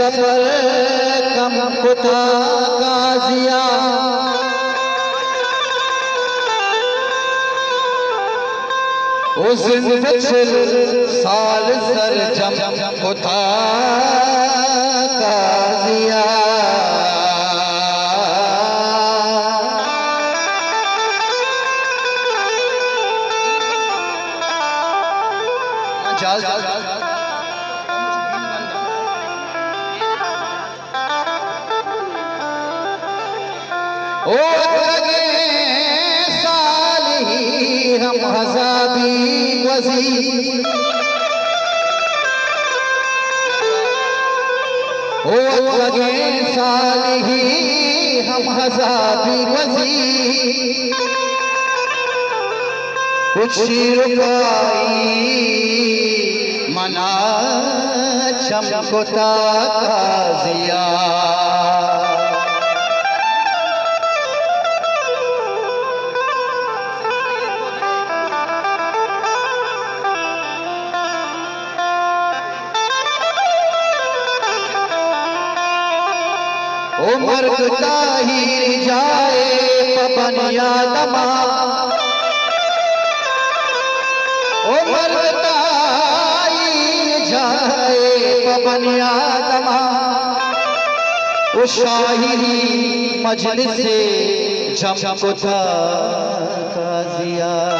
सफर कम कुथा गाजिया उस साल सर जम कुथा गाजिया जा ओ लगे साल हम हजाबी वजी ओ लगे साल हम हजाबी वजी कुछ रुकाई मना चमकोता काजिया उमर ताहिर जाए पवन यादमा। उमर ताहिर जाए पवन यादमा। वो शाहिरी मजलिस से जमको था काजिया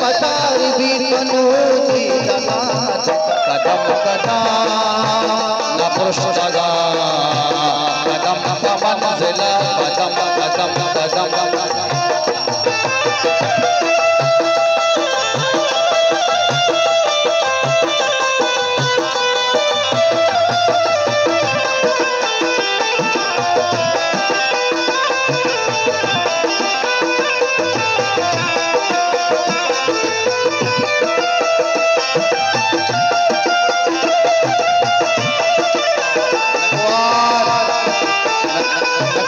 पतार वीर बनूती कदम कदम न पृष्ठगा कदम पवन से कदम कदम कदम।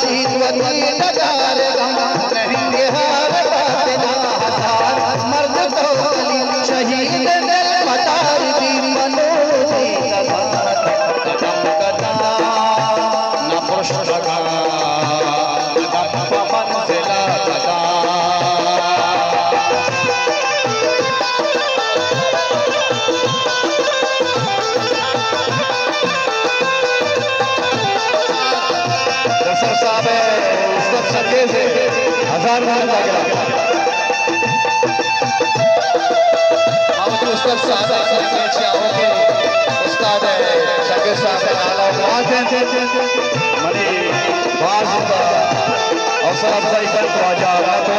शीतवती नगार हज़ार बार लग रहा अब तो उस वक्त साहब है सके उस्ताद है सके साहब है नाला बात है मनी बाज का अवसर अफजाई कर तो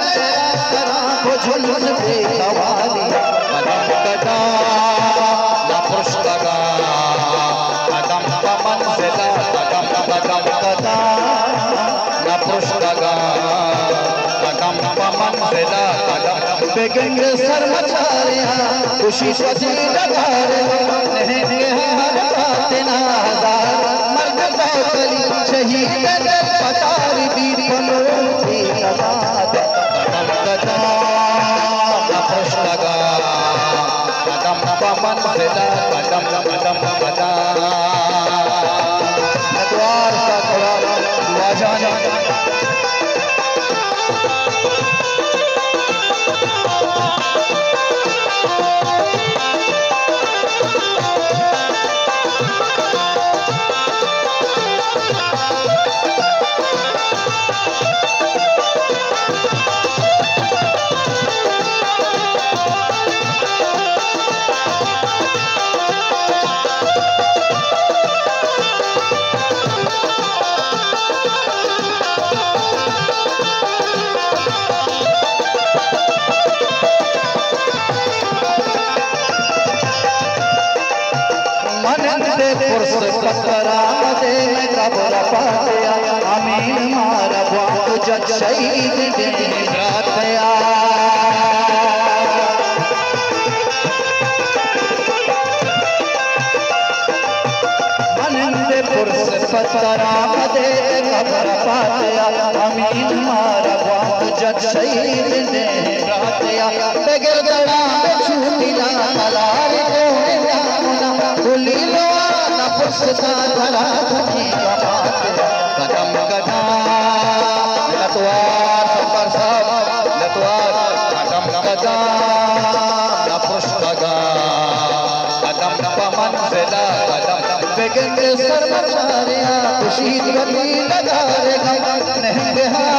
को झुलुस पे कवालिया कदम कदा ना पुष्पगा कदम पमन से कदम कदम कदा ना पुष्पगा कदम पमन से कदम बेगंग सर मचारिया खुशी सजी लगारे नहेंगे हर बात ना हज़ार मर्द शहीद पतारी भी कदम पमन से कदम कदम कदा द्वार का द्वार दुआ दे कबर पाया अमीन मार बात जज शहीद दिन रातया। मनंदे पुरुष पत्रा दे पाया अमीन मार बात जज शहीद दिन रातया। बगैर छूटी ना मलार को बोली लो पुष्का धरा धनी कदम कदा लतवार संपर साहब लतवार कदम कदा न कदम पमन से कदम बेगंग सर्वचारिया खुशी लगा रे गम नहीं बिहार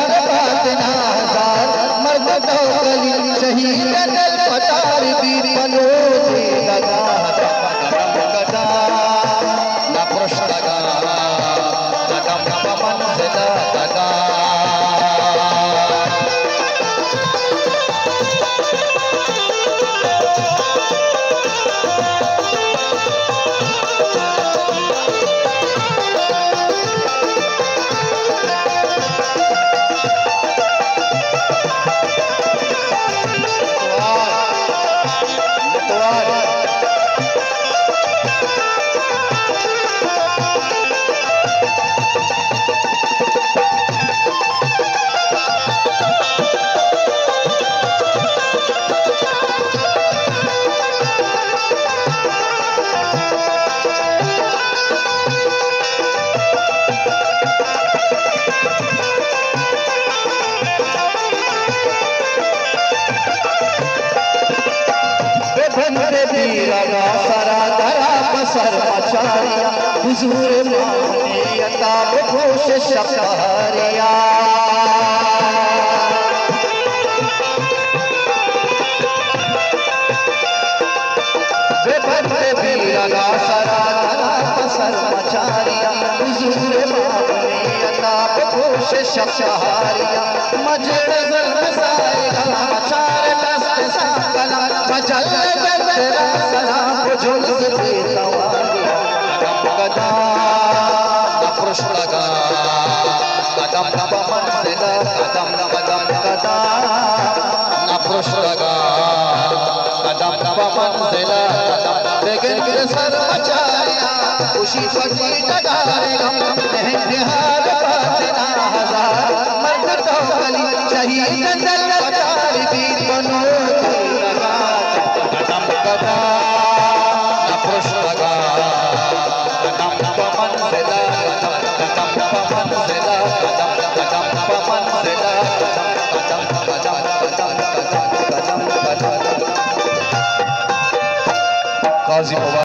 बसर मचारिया हुजूर माने अताब घोष शपहरिया वीरा सरा धरा बसर हुजूर माने घोष सर मचाया खुशी फटी लगारे गम नहीं बिहार पातना हज़ार मर्द तो गली शहीद दल पतारी वीर काजी